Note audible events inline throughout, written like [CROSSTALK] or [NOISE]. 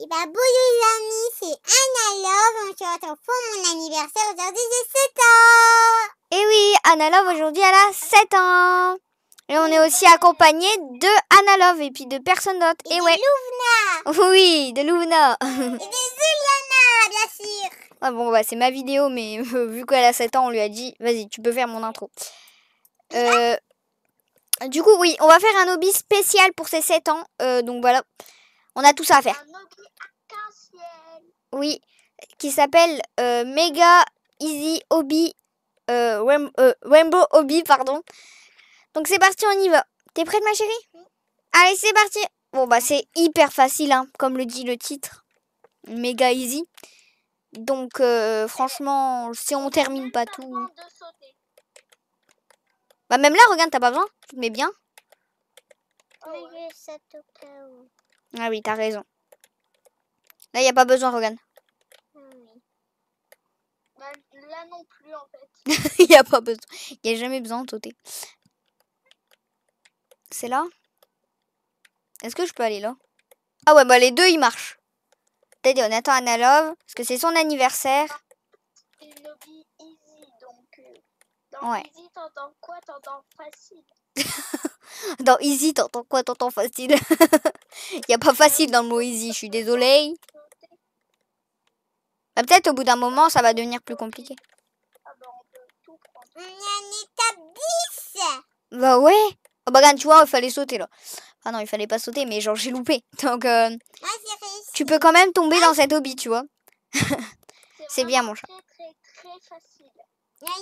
Et bah, bonjour les amis, c'est Anna Love. On se retrouve pour mon anniversaire. Aujourd'hui, j'ai 7 ans. Et oui, Anna Love aujourd'hui elle a 7 ans. Et on est aussi accompagné de Anna Love et puis de personne d'autre. Et, Et, de ouais. Louvna. Oui, de Luna. Et de Zuliana, bien sûr. Ah bon, bah c'est ma vidéo, mais euh, [LAUGHS] vu qu'elle a 7 ans, on lui a dit, vas-y, tu peux faire mon intro. Euh, du coup, oui, on va faire un hobby spécial pour ses 7 ans. Euh, donc voilà, on a tout ça à faire. Oui, qui s'appelle euh, Mega Easy Hobby euh, Rain- euh, Rainbow Hobby, pardon. Donc c'est parti, on y va. T'es prête, ma chérie? Allez, c'est parti. Bon, bah c'est hyper facile, hein, comme le dit le titre. Mega Easy. Donc, euh, franchement, si on termine pas tout. Bah, même là, regarde, t'as pas besoin. Tu te mets bien. Ah oui, t'as raison. Là, y a pas besoin. Bah, là non plus, en fait. [LAUGHS] Il y a pas besoin. Il y a jamais besoin de sauter. C'est là? Est-ce que je peux aller là? Ah ouais, bah les deux, ils marchent. T'as dit, on attend Anna Love, parce que c'est son anniversaire. C'est une hobby easy, donc... euh, dans Ouais. easy, t'entends quoi? T'entends facile. [LAUGHS] [LAUGHS] Dans Easy, t'entends quoi? T'entends facile? [LAUGHS] Il a pas facile dans le mot Easy, je suis désolée. Bah, Peut-être au bout d'un moment, ça va devenir plus compliqué. Ah bah, on est en étape 10 Bah ouais Oh bah regarde, tu vois, il fallait sauter là. Ah non, il fallait pas sauter, mais genre j'ai loupé. [LAUGHS] Donc euh, tu peux quand même tomber dans cet hobby, tu vois. C'est bien, mon chat. Très, très, très facile.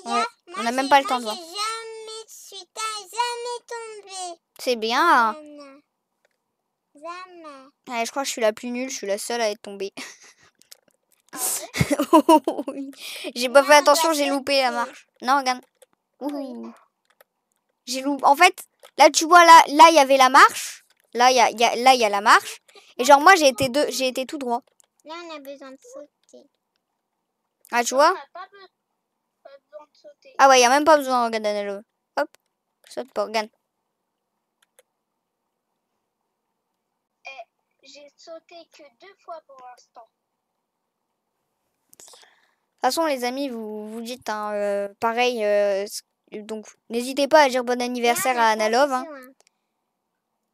Ouais, on a même pas le temps de voir. Jamais, je suis ta- jamais tombée. C'est bien. Jamais. Jamais. Ouais, je crois que je suis la plus nulle, je suis la seule à être tombée. Ah. [LAUGHS] J'ai pas fait attention, j'ai loupé la marche. Non, regarde. Ouh. J'ai loupé. En fait, là tu vois là, là il y avait la marche. Là il y a, il y a- là il y a la marche. Et genre moi j'ai été deux, j'ai été tout droit. Là, on a besoin de sauter. Ah tu vois? Ah ouais, il y a même pas besoin regarde Anelo. Hop. Saute pas, regarde. J'ai sauté que deux fois pour l'instant. De toute façon les amis, vous vous dites hein, euh, pareil euh, donc n'hésitez pas à dire bon anniversaire à Anna Love, hein,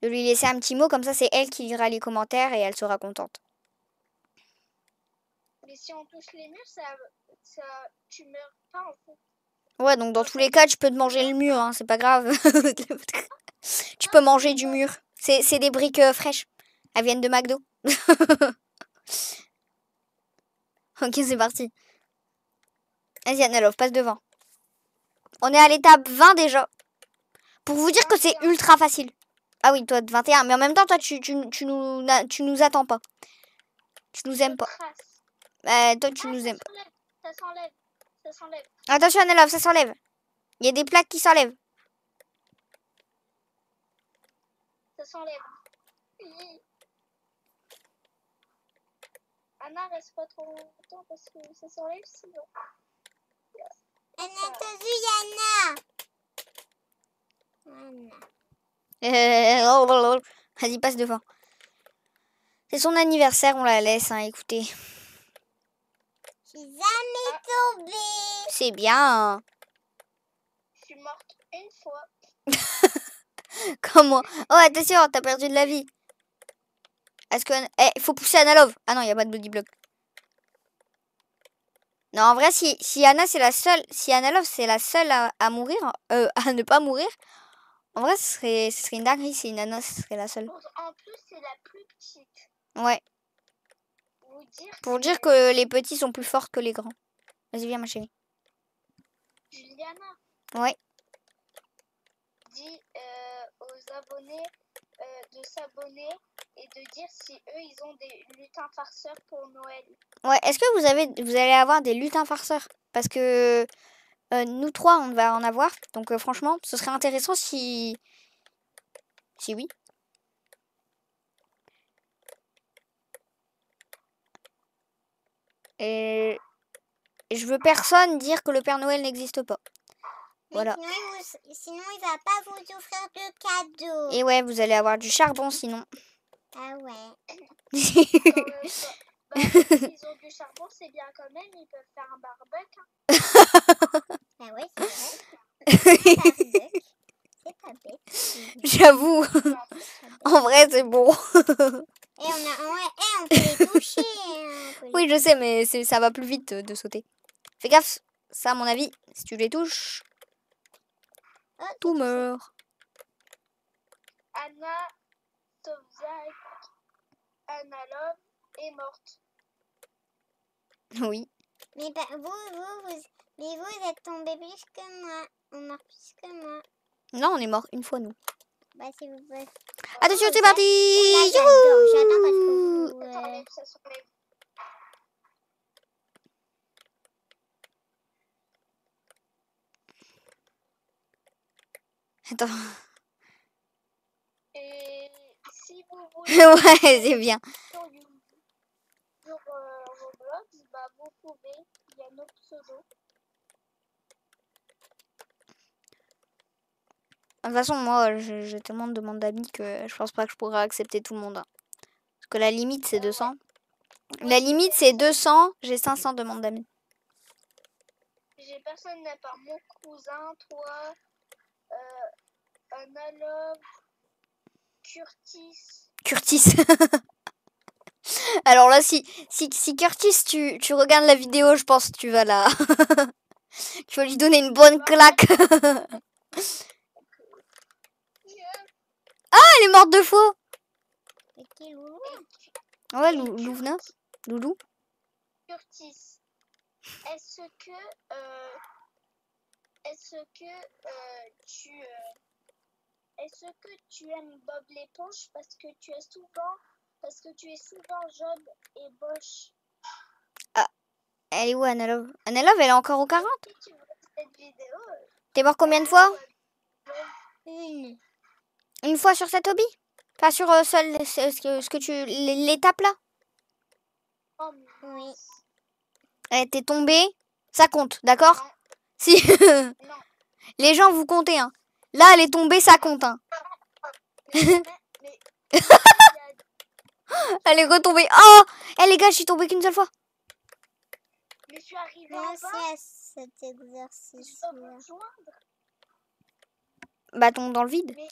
de lui laisser un petit mot comme ça c'est elle qui lira les commentaires et elle sera contente. Mais si on touche les murs, ça, ça, tu meurs pas en fait. Ouais, donc dans tous les cas, tu peux te manger le mur, hein, c'est pas grave. [LAUGHS] tu peux manger du mur. C'est c'est des briques euh, fraîches. Elles viennent de McDo. [LAUGHS] ok, c'est parti. Vas-y, Annalove, passe devant. On est à l'étape 20 déjà. Pour vous dire que c'est 21. ultra facile. Ah oui, toi, de 21. Mais en même temps, toi, tu, tu, tu, nous, tu nous attends pas. Tu nous aimes pas. Euh, toi, tu nous aimes pas. S'enlève, Ça s'enlève. Ça s'enlève. Attention, Annalove, ça s'enlève. Il y a des plaques qui s'enlèvent. Ça s'enlève. Oui. Anna, reste pas trop longtemps parce que ça s'enlève sinon. Anna, t'as vu Anna Anna. Euh, [LAUGHS] oh, oh, oh. Vas-y, passe devant. C'est son anniversaire, on la laisse, hein, écoutez. Suis jamais tombée. C'est bien. Je suis morte une fois. [LAUGHS] Comment? Oh, attention, t'as perdu de la vie. Est-ce que... Eh, il faut pousser Anna Love. Ah non, il n'y a pas de body block. Non, en vrai, si, si Anna, c'est la seule... Si Anna Love, c'est la seule à, à mourir, euh, à ne pas mourir, en vrai, ce serait, ce serait une dinguerie si Nana, ce serait la seule. En plus, c'est la plus petite. Ouais, Vous dire pour dire que les petits sont plus forts que les grands. Vas-y, viens, ma chérie. Juliana Ouais. dit euh, aux abonnés euh, de s'abonner et de dire si eux ils ont des lutins farceurs pour Noël. Ouais, est-ce que vous avez vous allez avoir des lutins farceurs? Parce que euh, nous trois, on va en avoir. Donc franchement, ce serait intéressant si si oui. Et je veux personne dire que le Père Noël n'existe pas. Voilà. Sinon il, vous- sinon, il va pas vous offrir de cadeaux. Et ouais, vous allez avoir du charbon sinon. Ah ouais. [LAUGHS] Euh, bah, bah, s'ils ont du charbon, c'est bien quand même, ils peuvent faire un barbecue. hein. [LAUGHS] Ah ouais, c'est vrai. Un barbecue. [LAUGHS] C'est pas bête. J'avoue. En vrai, c'est bon. Et on, a, ouais, et on peut les [LAUGHS] toucher. hein, Oui, je sais, mais c'est- ça va plus vite euh, de sauter. Fais gaffe. Ça, à mon avis, si tu les touches, Oh, tout meurt. Anna Tovzak, Anna Love est morte. Oui. Mais bah, vous, vous, vous, mais vous êtes tombés plus que moi. On meurt plus que moi. Non, on est mort une fois, nous. Bah, si vous voulez. Attention, Oh, c'est ça- parti parce que. Attends. Et si vous [LAUGHS] voulez ouais, c'est bien. sur, You- sur euh, Roblox, bah, vous pouvez. Il y a nos pseudos. De toute façon, moi, j'ai tellement de demandes d'amis que je pense pas que je pourrais accepter tout le monde. hein. Parce que la limite, c'est 200. La limite, c'est 200. J'ai 500 demandes d'amis. J'ai personne à part mon cousin, toi, euh, Anna Love, Curtis. Curtis. [LAUGHS] Alors là, si, si, si Curtis, tu, tu regardes la vidéo, je pense que tu vas la... [LAUGHS] tu vas lui donner une bonne claque. [LAUGHS] Ah, elle est morte deux fois. Ouais, Louvna. Loulou. Curtis, est-ce que, euh, est-ce que euh, tu, euh, est-ce que tu aimes Bob l'éponge parce que tu es souvent, parce que tu es souvent jaune et boche. Elle est où, Anna Love Anna Love, elle est encore au 40 Si tu vois cette vidéo, euh, T'es mort combien de fois? Une. Une fois sur cette hobby? Pas sur euh, seul ce ce que, ce que tu... l'é- L'étape là? Oh, Oui. Elle t'es tombée Ça compte, d'accord? Non. Si. non, [LAUGHS] Les gens, vous comptez, hein. Là, elle est tombée, ça compte, hein. mais, mais, mais [LAUGHS] Elle est retombée. Oh Eh les gars, je suis tombée qu'une seule fois. mais je suis arrivée à cet. Bah, tombe dans le vide. Mais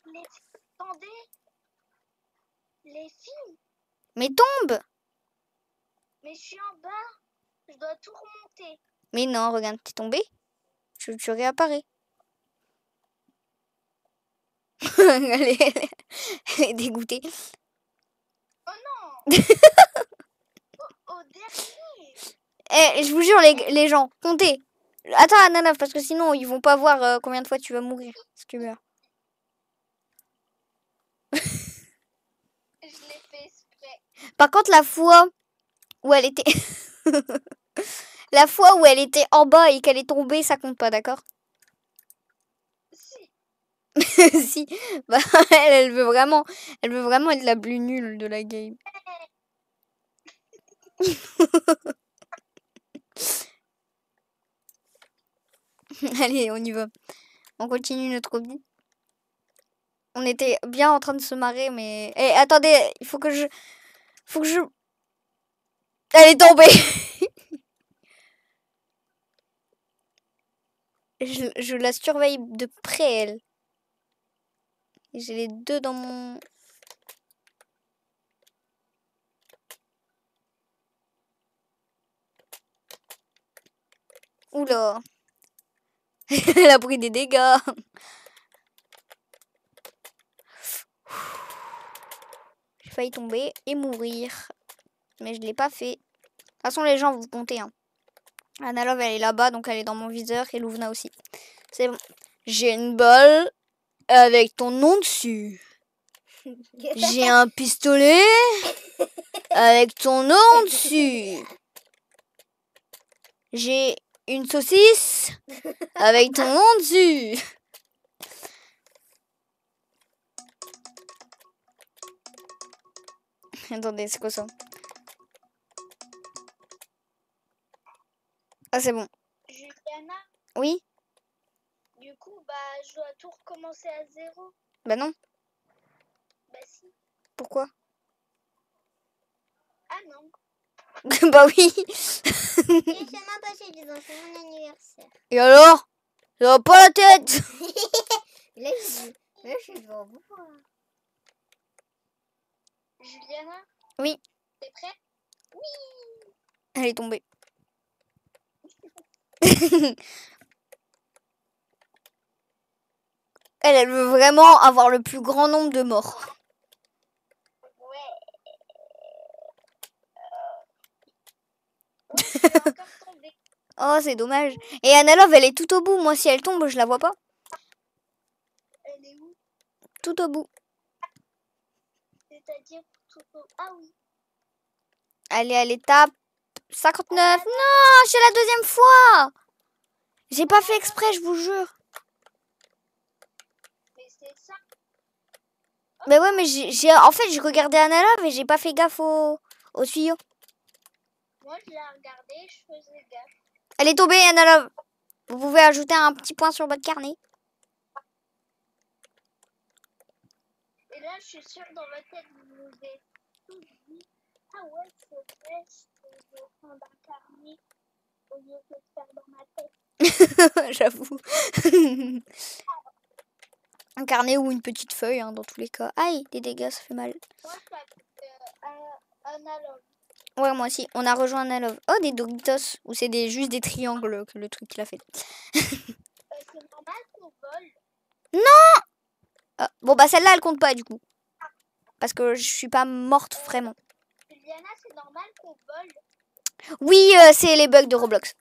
attendez, les filles, Mais tombe mais je suis en bas, je dois tout remonter. Mais non, regarde, t'es tombée. Tu, tu réapparais. [LAUGHS] elle, est, elle est- dégoûtée. Oh non [LAUGHS] au, au dernier Eh, je vous jure, les, les gens, comptez. Attends, Anana, parce que sinon, ils vont pas voir euh, combien de fois tu vas mourir si tu meurs. Je l'ai fait exprès. Par contre, la fois où elle était... [LAUGHS] la fois où elle était en bas et qu'elle est tombée, ça compte pas, d'accord? Si, [LAUGHS] Si. Bah, [LAUGHS] elle, elle veut vraiment... Elle veut vraiment être la plus nulle de la game. Allez, on y va. On continue notre hobby. On était bien en train de se marrer, mais... Eh, attendez, il faut que je... Faut que je... Elle est tombée. [LAUGHS] Je, je la surveille de près, elle. J'ai les deux dans mon... Oula. [LAUGHS] Elle a pris des dégâts failli tomber et mourir. Mais je l'ai pas fait. De toute façon, les gens, vous comptez. Hein. Anna Love, elle est là-bas, donc elle est dans mon viseur. Et Louvna aussi. C'est bon. J'ai une balle avec ton nom dessus. J'ai un pistolet avec ton nom dessus. J'ai une saucisse avec ton nom dessus. Attendez, c'est quoi ça Ah, c'est bon. Juliana, Oui du coup, bah, je dois tout recommencer à zéro. Bah non. Bah si, Pourquoi? Ah non. [LAUGHS] bah oui. Devant, mon anniversaire. Et alors? Ça va pas la tête [LAUGHS] Là, je, là, je suis devant vous. Juliana Oui. T'es prêt Elle est tombée. [LAUGHS] elle, elle veut vraiment avoir le plus grand nombre de morts. Ouais. Euh... [LAUGHS] Oh, c'est dommage. Et Annalove, elle est tout au bout. Moi, si elle tombe, je la vois pas. Elle est où? Tout au bout. C'est-à-dire. Ah oui. Elle est à l'étape 59. Non, c'est la deuxième fois. J'ai pas fait exprès, je vous jure. Mais c'est ça. Mais ouais, mais j'ai, en fait, j'ai regardé Annalove et j'ai pas fait gaffe au, au tuyau. Moi, je l'ai regardé, je faisais gaffe. Elle est tombée, Annalove. Vous pouvez ajouter un petit point sur votre carnet. Là, je suis sûre dans ma tête, vous vous êtes tous dit Ah ouais, c'est vrai, je vais prendre un carnet au lieu de le faire dans ma tête. [LAUGHS] J'avoue. [LAUGHS] un carnet ou une petite feuille, hein, dans tous les cas. Aïe, des dégâts, ça fait mal. Moi, je euh, un-. Ouais, moi aussi. On a rejoint Annalove. Oh, des Doritos. Ou c'est des, juste des triangles que le truc qu'il a fait. [LAUGHS] Euh, c'est normal qu'on vole. Ah, bon, bah celle-là, elle compte pas du coup. Parce que je suis pas morte vraiment. Juliana, c'est normal qu'on vole. Oui, euh, c'est les bugs de Roblox.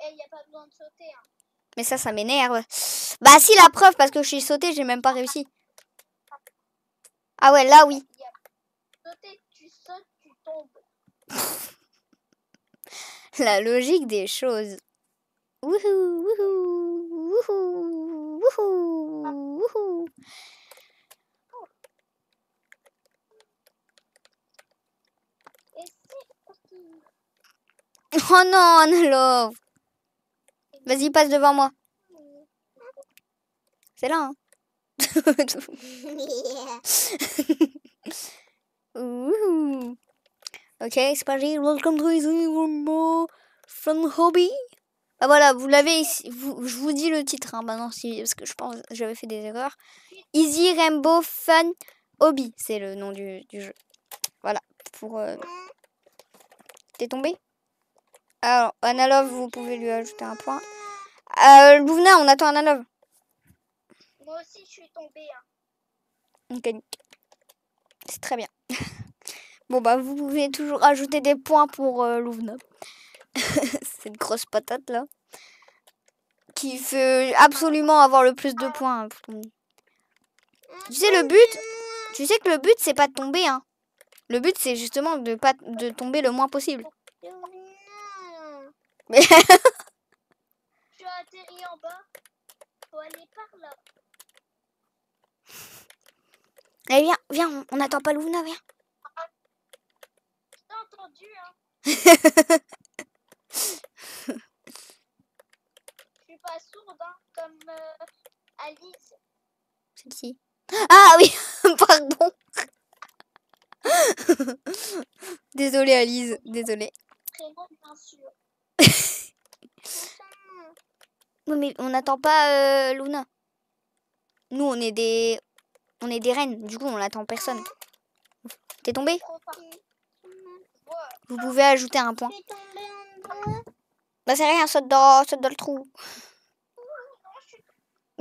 Et il n'y a pas besoin de sauter. Hein. Mais ça, ça m'énerve. Bah si, la preuve, parce que je suis sautée, j'ai même pas réussi. Ah ouais, là, oui. Sauter, tu sautes, tu tombes. [LAUGHS] La logique des choses. Wouhou, wouhou, wouhou, wouhou, wouhou. Oh non, Annalove. Vas-y, passe devant moi. C'est là, hein. [LAUGHS] Wouhou. Ok, c'est parti. Welcome to Easy Rumble from Hobby. Ah voilà, vous l'avez ici. Vous, je vous dis le titre, hein, maintenant, si, parce que je pense que j'avais fait des erreurs. Easy Rainbow Fun Hobby, c'est le nom du, du jeu. Voilà, pour... euh, T'es tombé? Alors, Analove, vous pouvez lui ajouter un point. Euh, Louvna, on attend Analove. Moi aussi, je suis tombée. Hein. C'est très bien. [LAUGHS] bon, bah, vous pouvez toujours ajouter des points pour euh, Louvna. [LAUGHS] C'est une grosse patate, là. Qui veut absolument avoir le plus de points. hein. Tu sais, le but, tu sais que le but, c'est pas de tomber, hein. Le but, c'est justement de pas de tomber le moins possible. Mais atterri en bas. Faut aller par là. Allez, viens, viens, on- n'attend pas Louvna, viens. T'as entendu, hein [LAUGHS] Je suis pas sourde, hein, comme euh, Alice. Celle-ci. Ah oui, [LAUGHS] pardon. [LAUGHS] Désolée, Alice, désolée. Prénom, bien sûr. [LAUGHS] Oui, mais on n'attend pas euh, Luna. Nous, on est des, on est des reines. Du coup, on n'attend personne. T'es tombé. Vous pouvez ajouter un point. Bah c'est rien, saute dans, saute dans le trou.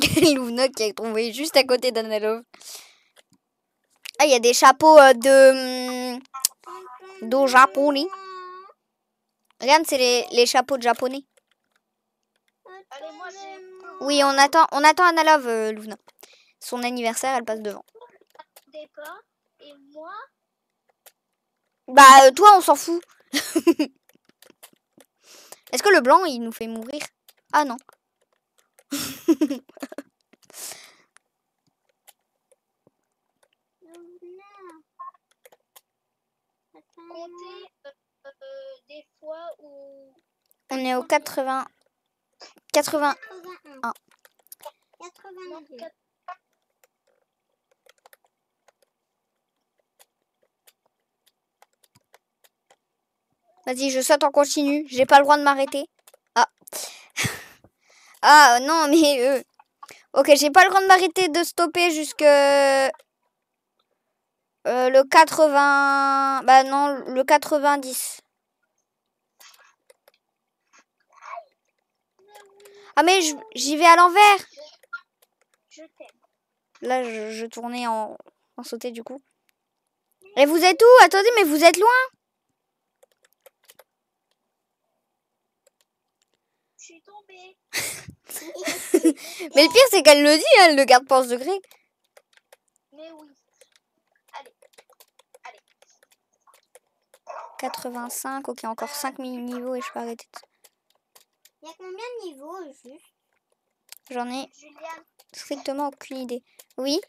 [LAUGHS] Luna qui est tombée juste à côté d'Analove. Ah, il y a des chapeaux euh, de hum, d'eau japonais. Regarde, c'est les, les chapeaux de japonais. Oui, on attend, on attend Analove, euh. Son anniversaire, elle passe devant. Bah, euh, toi, on s'en fout. [LAUGHS] Est-ce que le blanc, il nous fait mourir? Ah non. On est au 80... 80... 81. Un. 82. quatre- Vas-y, je saute en continu. J'ai pas le droit de m'arrêter. Ah. [LAUGHS] ah non, mais... euh, Ok, j'ai pas le droit de m'arrêter de stopper jusque... euh, le 80... Bah non, le 90. Ah mais j'y vais à l'envers. Je t'aime. Là, je, je tournais en, en sauter du coup. Et vous êtes où? Attendez, mais vous êtes loin Je suis tombée. [LAUGHS] [LAUGHS] Mais le pire, c'est qu'elle le dit, hein, elle le garde pas en secret. Mais oui. 85, ok, encore 5 niveaux et je peux arrêter. de- Il y a combien de niveaux juste? J'en ai strictement aucune idée. Oui?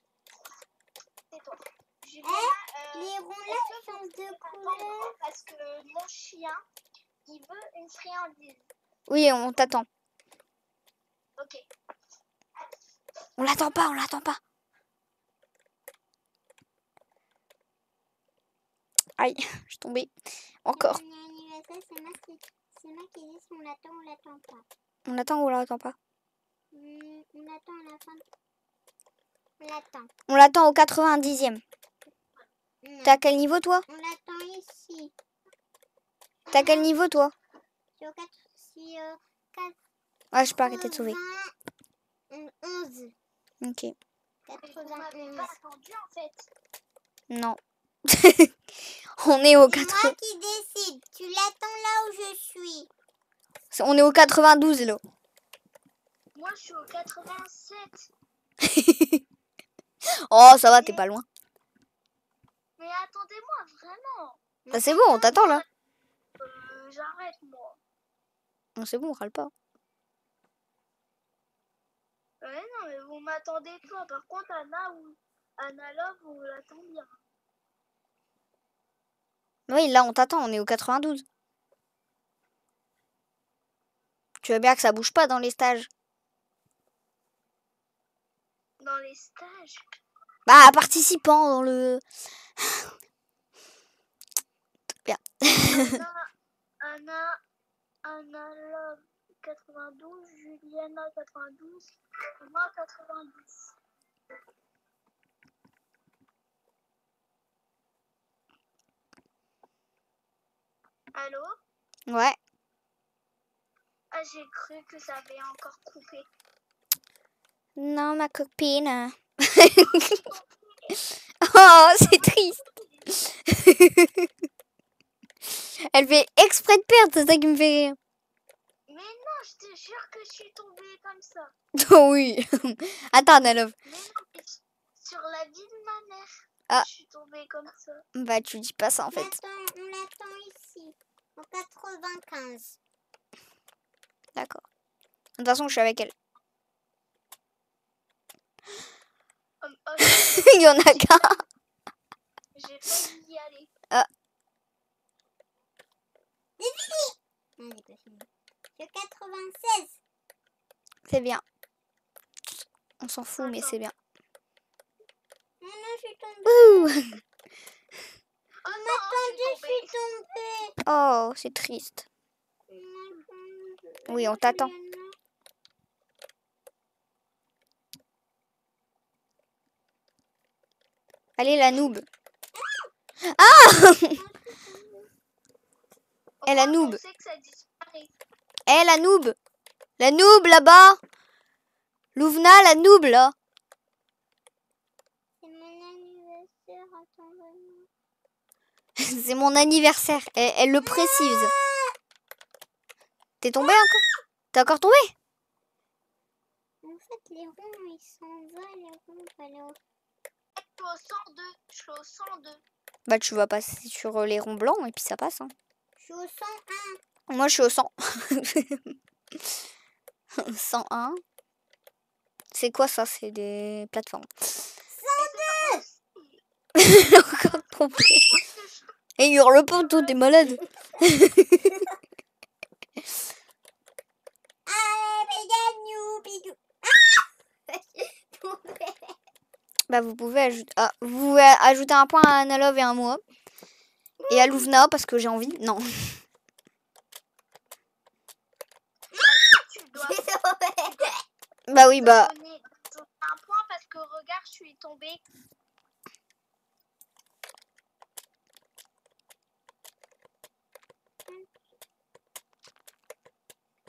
C'est toi. Juliane, Eh, euh, Les ronds là est-ce que changent de couleur. Parce que mon chien, il veut une friandise. Oui, on t'attend. Ok. On l'attend pas, on l'attend pas. Aïe, [LAUGHS] je suis tombée. Encore. On l'attend ou on l'attend pas. On l'attend ou on l'attend pas? Hmm, on l'attend à la fin. On l'attend. On l'attend au 90e. Non, T'es à quel niveau toi? On l'attend ici. T'es à quel niveau toi? Sur 4, si, euh, 4, Ouais, je peux arrêter de sauver. 11. Ok. Mais vous m'avez pas 91. attendu en fait. Non. [LAUGHS] on est au C'est 80... moi qui décide. Tu l'attends là où je suis. On est au 92 là. Moi, je suis au 87. [LAUGHS] Oh, ça va, t'es pas loin. Mais attendez-moi, vraiment. Bah, c'est bon, on t'attend là. Euh, J'arrête, moi. Non, c'est bon, on râle pas. Ouais, non, mais vous m'attendez pas. Par contre, Anna ou Anna Love, vous l'attendez bien. Oui, là, on t'attend, on est au 92. Tu veux bien que ça bouge pas dans les stages? Dans les stages? Bah, participant dans le... Anna, [LAUGHS] Anna, Anna Love 92, Juliana 92, et moi 90. Allô? Ouais. Ah, j'ai cru que ça avait encore coupé. Non, ma copine. [LAUGHS] oh, c'est triste. [LAUGHS] Elle fait exprès de perdre, c'est ça qui me fait rire. Je te jure que je suis tombée comme ça. [LAUGHS] Oui. [LAUGHS] Attends, Nalov. Sur la vie de ma mère. Ah. Je suis tombée comme ça. Bah, tu dis pas ça en On fait. on l'attend ici. En 95. D'accord. De toute façon, je suis avec elle. Oh, [GASPS] j'ai [LAUGHS] Il y en a qu'un. j'ai failli y aller. Non, j'ai pas fini. Sur 96. C'est bien. On s'en fout, mais c'est bien. Non, non, je suis tombée. Ouh. [LAUGHS] Oh non, je suis tombée. Oh, c'est triste. Oui, on t'attend. Allez, la noob. [LAUGHS] tombée. Eh, la Au moins, noob. Eh, la noob. La noob là-bas. Louvna, la noob là. C'est mon anniversaire, attends vraiment. [LAUGHS] c'est mon anniversaire. Elle, elle le précise. T'es tombé encore? T'es encore tombé? En fait, les ronds, ils s'envolent, les ronds, les ronds. Je suis au 102. Je suis au 102. Bah, tu vas passer sur euh, les ronds blancs et puis ça passe. hein. Je suis au 101. Moi, je suis au 100. 101. [LAUGHS] C'est quoi ça? C'est des plateformes. 102 [LAUGHS] Encore trompé. Et il hurle pas, toi, t'es malade. Ah. [LAUGHS] Ah. Bah, vous pouvez, ajouter ah, vous pouvez ajouter un point à Analove et un moi. Et à Louvna parce que j'ai envie. Non. Bah oui, bah. un point parce que regarde, je suis tombée.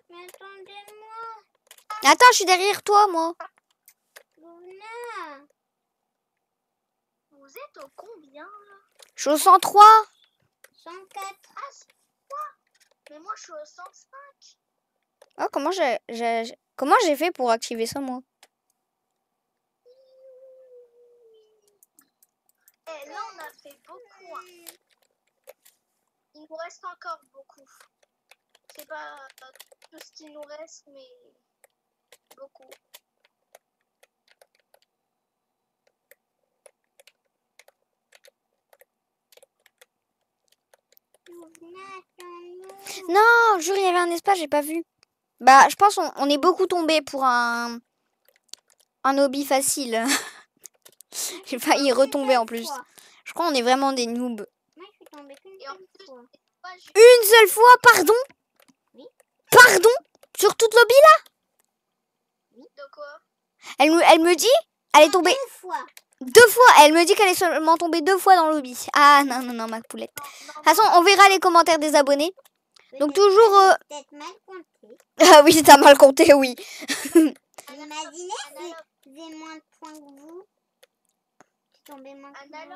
Mais attendez-moi. Attends, je suis derrière toi, moi. Luna. Vous êtes au combien là? Je suis au 103. 104. Ah, c'est quoi Mais moi, je suis au 105. Oh, comment j'ai, comment j'ai fait pour activer ça, moi? Eh, là, on a fait beaucoup. hein. Il nous reste encore beaucoup. C'est pas tout ce qui nous reste, mais beaucoup. Non, jure, il y avait un espace, j'ai pas vu. Bah, je pense on, on est beaucoup tombé pour un un hobby facile. [LAUGHS] j'ai failli retomber en plus. Je crois qu'on est vraiment des noobs. Une seule fois, pardon? Oui. Pardon? Sur toute lobby là? De quoi? Elle me, elle me dit Elle est tombée Deux fois. deux fois. Elle me dit qu'elle est seulement tombée deux fois dans le lobby. Ah non, non, non, ma poulette. De toute façon, on verra les commentaires des abonnés. Donc toujours... euh. [LAUGHS] Ah oui, t'as mal compté, oui. J'ai moins de points que vous. Je suis tombée moins que. Regardez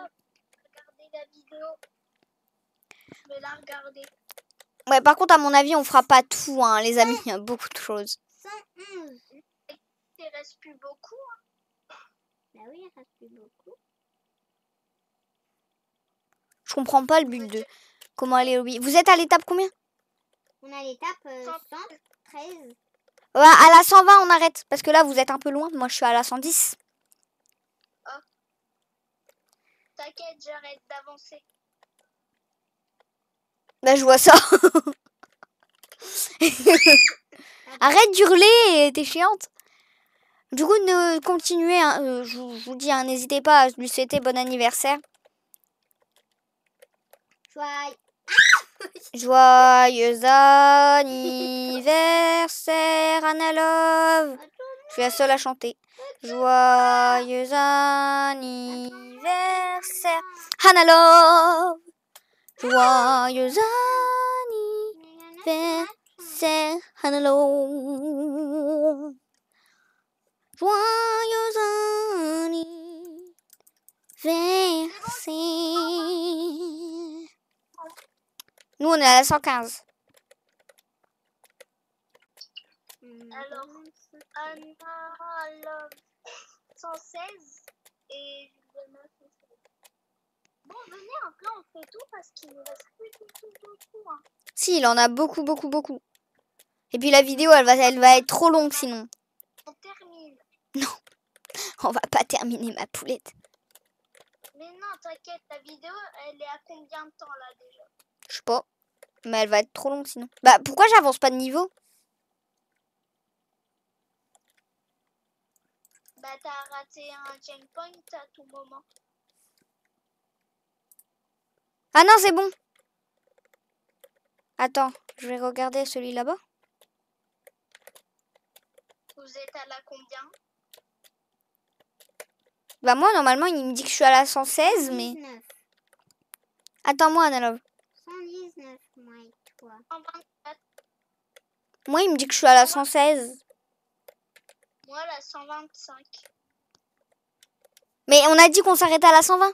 la vidéo. Je vais la regarder. Ouais, par contre, à mon avis, on fera pas tout, hein, les amis. Il y a beaucoup de choses. 111. Il reste plus beaucoup. Hein. Bah oui, il reste plus beaucoup. Je comprends pas le but de comment aller au Vous êtes à l'étape combien? On est à l'étape euh, 100. 13. À la 120, on arrête. Parce que là, vous êtes un peu loin. Moi, je suis à la 110. T'inquiète, j'arrête d'avancer. Bah, je vois ça. [LAUGHS] arrête d'hurler, t'es chiante. Du coup, ne continuez. Hein. Euh, je, vous dis, hein, n'hésitez pas à lui souhaiter bon anniversaire. [LAUGHS] Joyeux anniversaire, Anna Love. Je suis la seule à chanter. Joyeux anniversaire, Anna Love. Joyeux anniversaire, Anna Love. Joyeux anniversaire. Nous, on est à la 115. Alors, Anna Love 116 et Juliana 116. Bon, venez, un on fait tout parce qu'il nous reste plus tout, tout. Si, il en a beaucoup, beaucoup, beaucoup. Et puis la vidéo, elle va, elle va être trop longue sinon. On termine. [LAUGHS] On va pas terminer ma poulette. Mais non, t'inquiète, la vidéo, elle est à combien de temps là déjà? Je sais pas. Mais elle va être trop longue sinon. Bah pourquoi j'avance pas de niveau? Bah, t'as raté un checkpoint à tout moment. Ah non, c'est bon. Attends, je vais regarder celui là-bas. Vous êtes à la combien? Bah moi, normalement, il me dit que je suis à la 116, mais... 119. Attends-moi, Analove. 119, moi et toi. 124. Moi, il me dit que je suis à la 116. Moi, la 125. Mais on a dit qu'on s'arrêtait à la 120.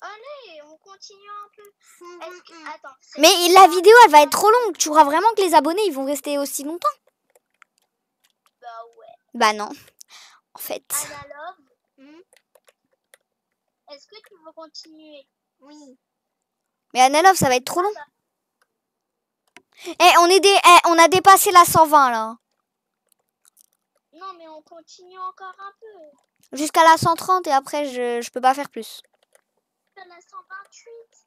Allez, on continue un peu. Que... 121. Attends. c'est Mais la vidéo, elle va être trop longue. Tu crois vraiment que les abonnés, ils vont rester aussi longtemps? Bah ouais. Bah non. En fait... Hmm? Est-ce que tu veux continuer? Oui. Mais Analove, ça va être trop long. Eh, on, est des... eh, on a dépassé la 120, là. Non, mais on continue encore un peu. Jusqu'à la 130 et après, je, je peux pas faire plus. À la 128.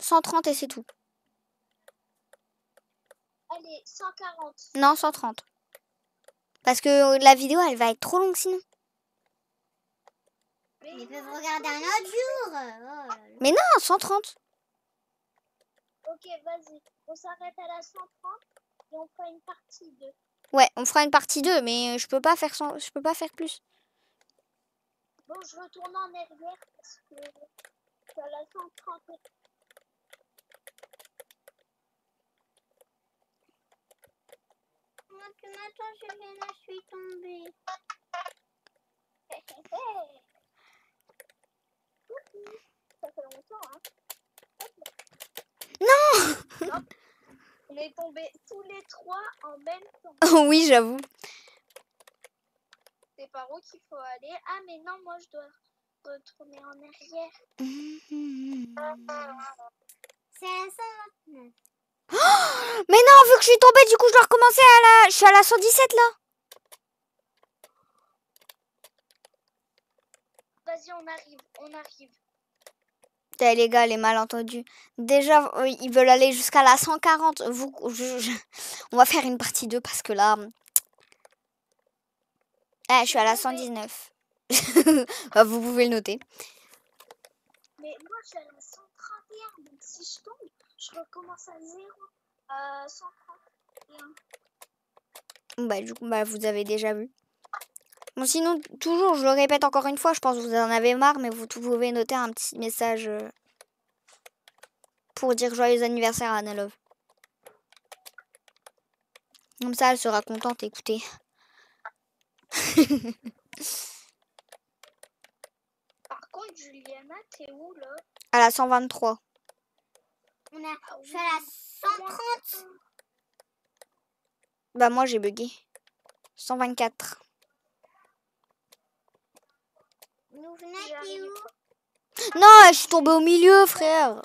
130 et c'est tout. Allez, 140. Non, 130. Parce que la vidéo, elle va être trop longue sinon. Mais Ils il peuvent regarder un autre jour. Oh. Mais non, 130. Ok, vas-y. On s'arrête à la 130. Et on fera une partie 2. Ouais, on fera une partie 2, mais je peux pas faire sans... je peux pas faire plus. Bon, je retourne en arrière parce que je suis à la 130. Moi, tu m'attends, je viens, là, je suis tombée. Hé, hé, hé. Coucou. Ça fait longtemps, hein. Non Hop. On est tombés tous les trois en même temps. Oui, j'avoue. C'est par où qu'il faut aller Ah, mais non, moi je dois retourner en arrière. [LAUGHS] C'est la 129. Mais non, vu que je suis tombée, du coup, je dois recommencer à la... Je suis à la 117, là. Vas-y, on arrive, on arrive. Les gars, les malentendus. Déjà, euh, ils veulent aller jusqu'à la 140. Vous, je- je- On va faire une partie 2 parce que là... Eh, je suis à la 119. [LAUGHS] Bah, Vous pouvez le noter. Mais moi je suis à la 131, donc si je tombe, je recommence à 0. Euh, 131. Bah, du coup, bah, vous avez déjà vu. Bon, sinon, toujours, je le répète encore une fois, je pense que vous en avez marre, mais vous pouvez noter un petit message euh, pour dire joyeux anniversaire à Anna Love. Comme ça, elle sera contente, écoutez. [LAUGHS] Par contre, Juliana, t'es où là? À la 123. On a, Ah je suis à la 130. Bah, moi, j'ai bugué. 124. T'es où Non, je suis tombée au milieu, frère.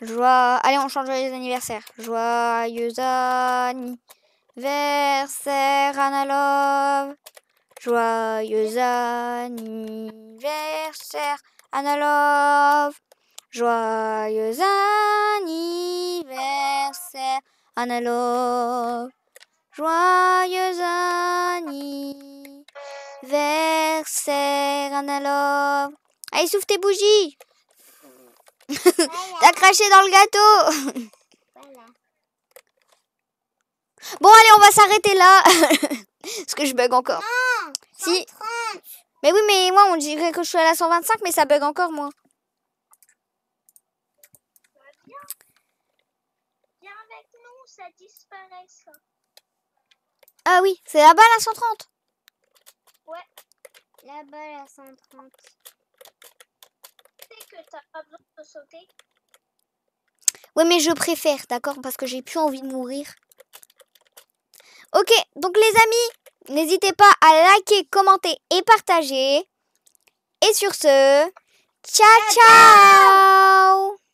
Joie... Allez, on change joyeux anniversaire. Joyeux anniversaire, Anna Love. Joyeux anniversaire, Anna Love. Joyeux anniversaire, Anna Love. Joyeux anniversaire, Anna Love. Allez, souffle tes bougies. [LAUGHS] T'as craché dans le gâteau. Voilà. Bon, allez, on va s'arrêter là. [LAUGHS] Parce que je bug encore. Non, Si. 130. Mais oui, mais moi, on dirait que je suis à la 125, mais ça bug encore, moi. Viens avec nous, ça disparaît ça. Ah oui, c'est là-bas, la 130. Là-bas, la 130. Tu sais que t'as pas besoin de sauter. Oui, mais je préfère, d'accord Parce que j'ai plus envie de mourir. Ok, donc les amis, n'hésitez pas à liker, commenter et partager. Et sur ce, ciao ciao